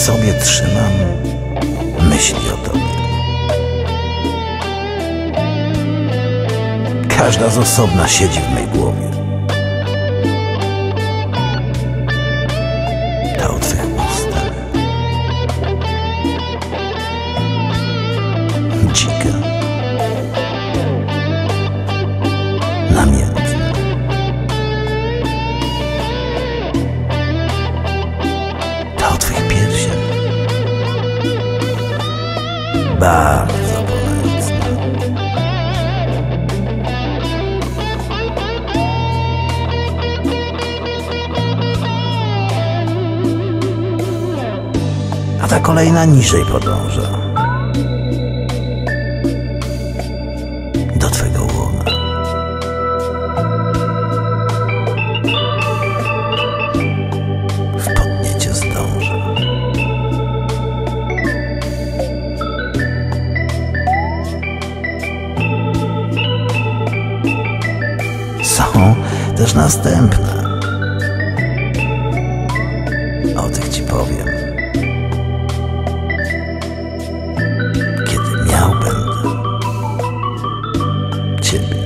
sobie trzymam myśli o tobie. Każda z osobna siedzi w mej głowie. Ta o twych ustach. Dzika. Bardzo. A ta kolejna niżej podąża. są też następne. O tych ci powiem. Kiedy miał będę ciebie.